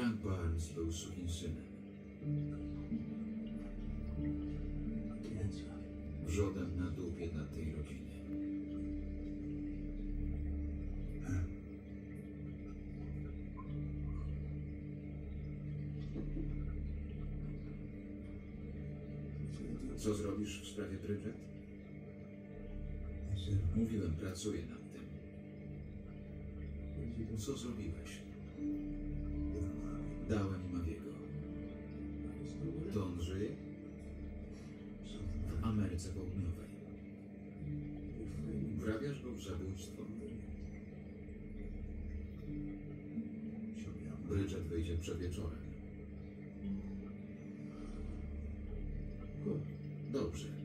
Frank Barnes był sukinsynem. Wrzodem na dupie dla tej rodziny. Co zrobisz w sprawie Bridget? Mówiłem, pracuję nad tym. Co zrobiłeś? To on żyje? W Ameryce Południowej. Wrabiasz go w zabójstwo? Bridget wyjdzie przed wieczorem. Dobrze.